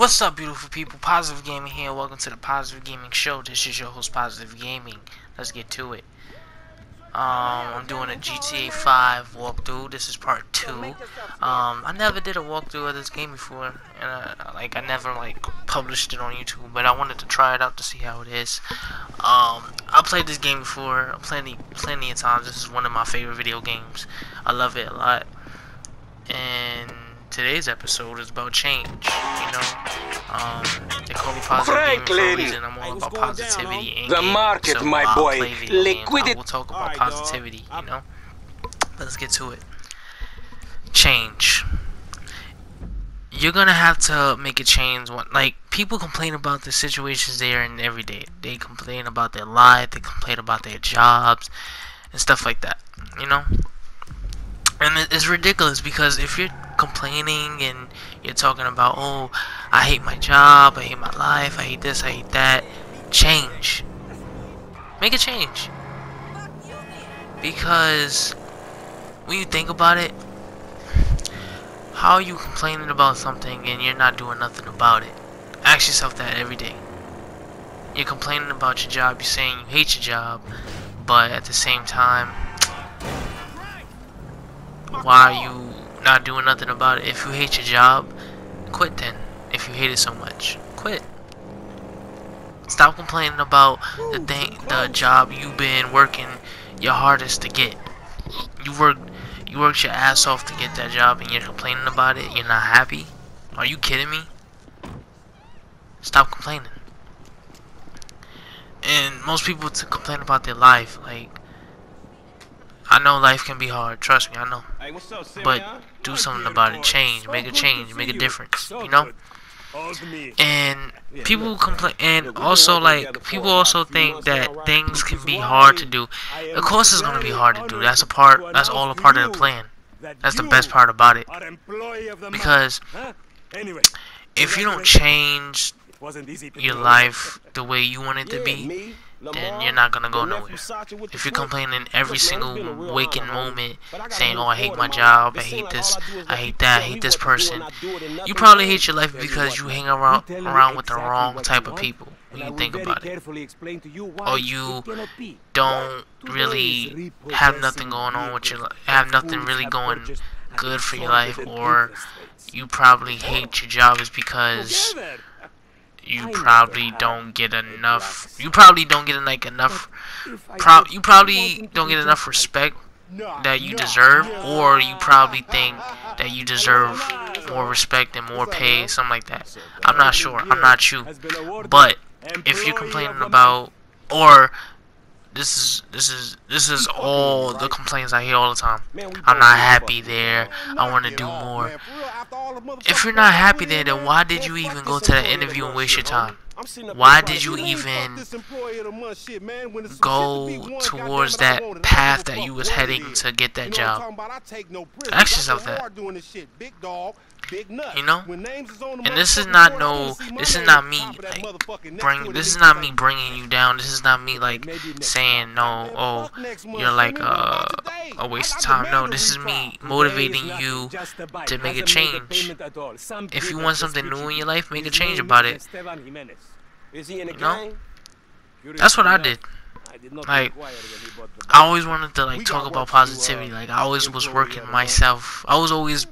What's up, beautiful people? Positive Gaming here. Welcome to the Positive Gaming Show. This is your host, Positive Gaming. Let's get to it. Um, I'm doing a GTA 5 walkthrough. This is part two. Um, I never did a walkthrough of this game before, and uh, like I never like published it on YouTube. But I wanted to try it out to see how it is. Um, I played this game before plenty, plenty of times. This is one of my favorite video games. I love it a lot. And today's episode is about change. You know, um, they call me positive gaming for a reason. I'm all about positivity. In The game, market, so my I'll boy. play video games. I Liquidity- will talk about Alright, dawg. positivity. You know, let's get to it. Change. You're gonna have to make a change. One like people complain about the situations they're in every day. They complain about their life. They complain about their jobs and stuff like that. You know and it's ridiculous because if you're complaining and you're talking about oh i hate my job i hate my life i hate this i hate that. Change. Make a change. Because when you think about it how are you complaining about something and you're not doing nothing about it? Ask yourself that every day. You're complaining about your job you're saying you hate your job but at the same time why are you not doing nothing about it? If you hate your job, quit then. If you hate it so much, quit. Stop complaining about the thing, the job you've been working your hardest to get. You work, you worked your ass off to get that job, and you're complaining about it. You're not happy. Are you kidding me? Stop complaining. And most people to complain about their life, like I know life can be hard. Trust me, I know. Hey, what's up, But do Hi, something about it. Change. Make a change. Make a difference. You know. good. All's me. And people complain. And also, like people also think that things can be hard to do. Of course, it's gonna be hard to do. That's a part. That's all a part of the plan. That's the best part about it. are employee of the month. Because Anyway, if you don't change It wasn't easy your life the way you want it to be, then you're not gonna go nowhere. Sacha with the If you're complaining every single it's been a real waking moment, But I gotta saying, "Oh, I hate my job. I hate this, I do is I let hate that, I hate this what to do person," and I do it and you probably hate your life because you hang around I'm telling you around with the wrong type of people. When you think about it. carefully explain to you why or you don't really have nothing going on with your life, have nothing really going good for your life, or you probably hate your job is because you probably don't get enough. You probably don't get like enough. Pro- you probably don't get enough respect that you deserve, or you probably think that you deserve more respect and more pay, something like that. I'm not sure. I'm not you, but if you're complaining about, or this is this is this is all the complaints I hear all the time. I'm not happy there. I want to do more. If you're not happy there, then why did you even go to that interview and waste your time? Why did you even go towards that path that you was heading to get that job? Ask yourself that. You know? And this is not no, this is not me like bring. This is not me bringing you down. This is not me like saying no. Oh, you're like uh, a waste of time. No, this is me motivating you to make a change. If you want something new in your life, make a change about it. Is he in the You know? That's what I did. I did not Like, inquire when he bought the I always wanted to like talk about positivity. Like I always was working myself. I was always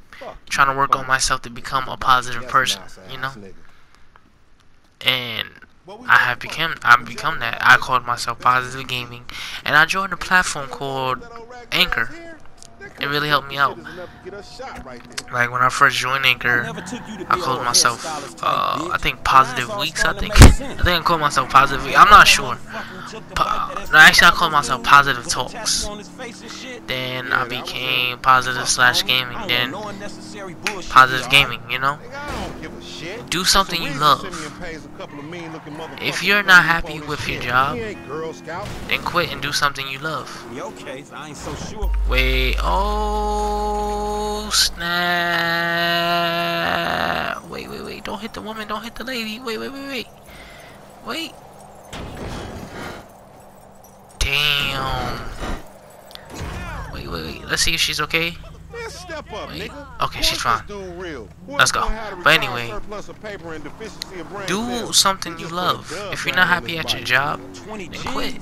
trying to work on myself to become a positive person. You know. And I have become I've become that. I called myself Positive Gaming, and I joined a platform called Anchor. It really helped me out. Like when I first joined Anchor, I called myself uh, I think Positive Weeks. I think I think I called myself Positive. Weeks. I'm not sure. Po- no, actually I called myself Positive Talks. Then I became Positive Slash Gaming. Then Positive Gaming. You know, do something you love. If you're not happy with your job, then quit and do something you love. Okay, I ain't so sure. Wait, oh snap! Wait, wait, wait! Don't hit the woman! Don't hit the lady! Wait, wait, wait, wait! Wait! Damn! Wait, wait, wait! Let's see if she's okay. Man, step up, Wait. nigga. Okay, she's fine. this dude real. Let's go. Whoever had a But anyway, surplus of paper and deficiency of brain Do something you just put a love. If you're not happy at your job, then quit.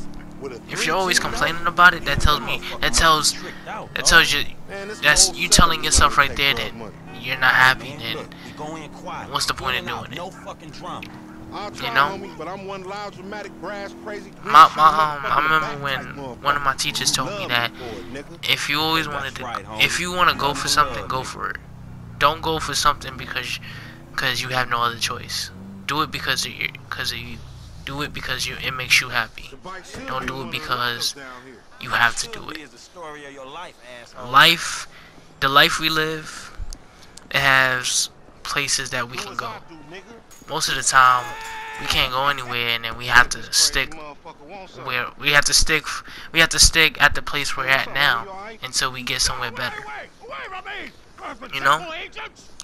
If you're always complaining about it, that tells me that tells Tricked that tells you Man, that's you telling yourself right there that you're not happy. Man, Then look, we in quiet. what's the point of In and out, doing it? No fucking drama. I'll try, know? homie, but I'm one loud, dramatic, brass, crazy. green my my um I remember when one of my teachers told me that you for it, nigga. if you always wanted to if you want to go for something, go for it. Don't go for something because because you have no other choice. Do it because of you because of you. Do it because you it makes you happy. The bike should Don't do it one of the because locals down here. You have to do it. is the story of your life. Life, the life we live, it has places that we can go. I do, nigga. Most of the time, we can't go anywhere, and then we have to stick motherfucker want something. where we have to stick. We have to stick at the place we're at now until we get somewhere better. You know?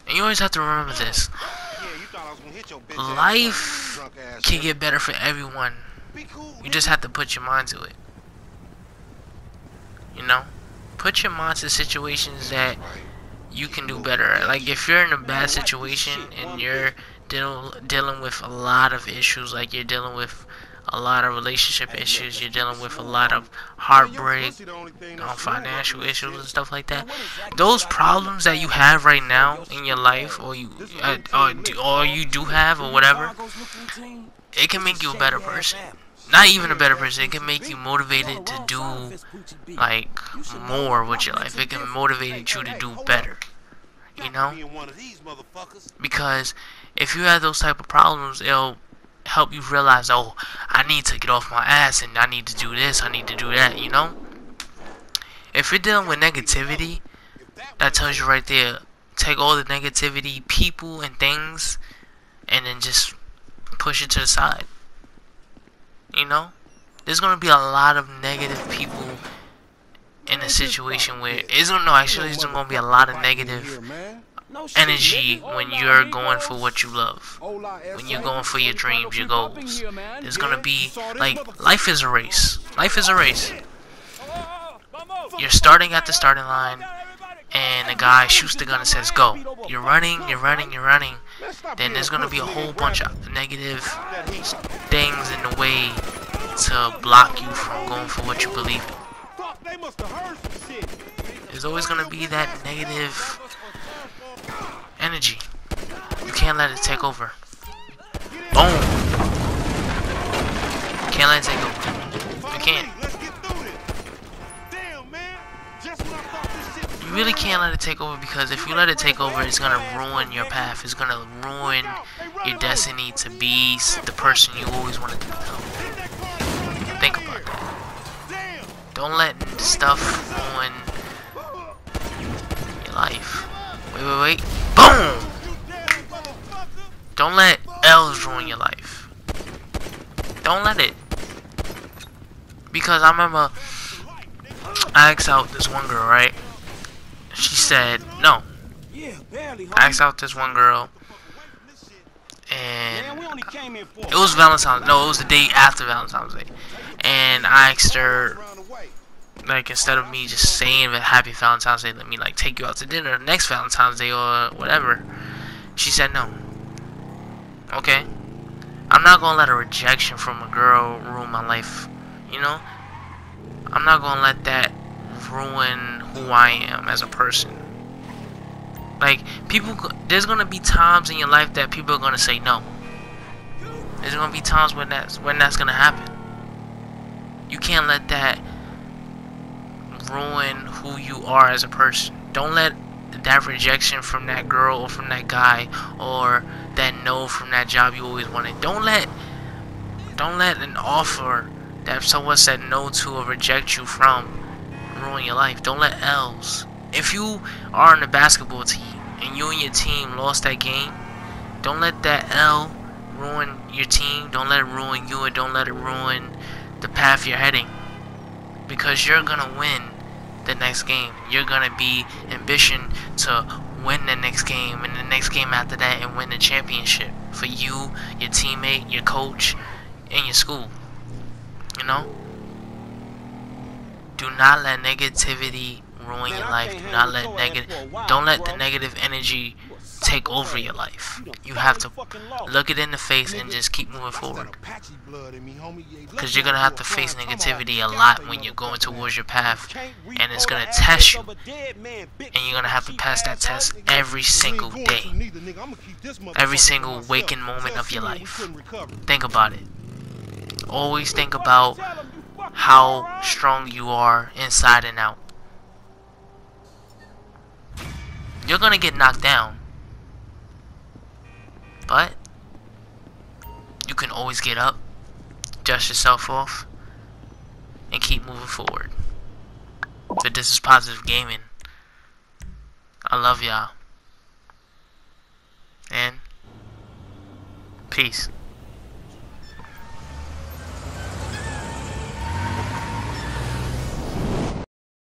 And you always have to remember this: Yeah, you thought I was gonna hit your bitch ass life can get better for everyone. You just have to put your mind to it. You know, put your mind to situations that you can do better. Like if you're in a bad situation and you're deal, dealing with a lot of issues, like you're dealing with a lot of relationship issues, you're dealing with a lot of heartbreak, um, financial issues and stuff like that. Those problems that you have right now in your life, or you, uh, or, or you do have, or whatever, it can make you a better person. Not even a better person. It can make you motivated to do like more with your life. It can motivate you to do better. You know, because if you have those type of problems, it'll help you realize, oh, I need to get off my ass and I need to do this, I need to do that. You know, if you're dealing with negativity, that tells you right there. Take all the negativity, people and things, and then just push it to the side. You know, there's gonna be a lot of negative people in a situation where it's gonna no actually there's gonna be a lot of negative energy when you're going for what you love. When you're going for your dreams, your goals. There's gonna be like life is a race. Life is a race. You're starting at the starting line and the guy shoots the gun and says go. You're running, you're running, you're running. Then there's gonna be a whole bunch of negative things in the way to block you from going for what you believe in. There's always gonna be that negative energy. You can't let it take over. Boom. Can't let it take over. You can't. You really can't let it take over because if you let it take over, it's gonna ruin your path. It's gonna ruin your destiny to be the person you always wanted to become. Think about that. Don't let stuff ruin your life. Wait, wait, wait. Boom! Don't let L's ruin your life. Don't let it. Because I remember I asked out this one girl, right? She said no. I asked out this one girl, and it was Valentine's. No, it was the day after Valentine's Day, and I asked her like instead of me just saying that Happy Valentine's Day, let me like take you out to dinner next Valentine's Day or whatever. She said no. Okay. I'm not gonna let a rejection from a girl ruin my life. You know. I'm not gonna let that ruin who I am as a person. Like people, there's gonna be times in your life that people are gonna say no. There's gonna be times when that's when that's gonna happen. You can't let that ruin who you are as a person. Don't let that rejection from that girl or from that guy or that no from that job you always wanted. Don't let don't let an offer that someone said no to or reject you from ruin your life. Don't let L's. If you are on a basketball team and you and your team lost that game, don't let that L ruin your team. Don't let it ruin you and don't let it ruin the path you're heading. Because you're gonna win the next game. You're gonna be ambition to win the next game and the next game after that and win the championship for you, your teammate, your coach, and your school. You know? Do not let negativity ruin Man, your life. Do not let negative. for a while, Don't let the negative energy take over your life. You have to follow the fucking law. look it in the face and just keep moving forward. Apache blood in me, homie. Yeah, Because you're gonna have to face negativity a lot when you're going towards your path, and it's gonna test you. of a dead man, bitch. And you're gonna have to pass that test every single day. to neither, nigga. I'ma keep this Every single waking moment of your life. Think about it. Always think about how strong you are inside and out. You're gonna get knocked down. But you can always get up, dust yourself off, and keep moving forward. But this is positive gaming. I love y'all. And peace.